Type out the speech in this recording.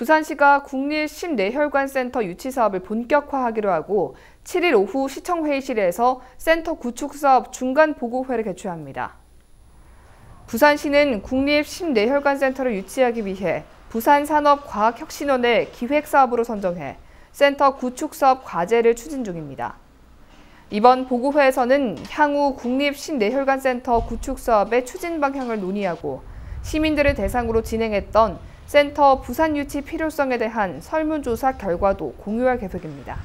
부산시가 국립심뇌혈관센터 유치 사업을 본격화하기로 하고 7일 오후 시청 회의실에서 센터 구축 사업 중간 보고회를 개최합니다. 부산시는 국립심뇌혈관센터를 유치하기 위해 부산산업과학혁신원을 기획사업으로 선정해 센터 구축 사업 과제를 추진 중입니다. 이번 보고회에서는 향후 국립심뇌혈관센터 구축 사업의 추진 방향을 논의하고 시민들을 대상으로 진행했던 센터 부산 유치 필요성에 대한 설문조사 결과도 공유할 계획입니다.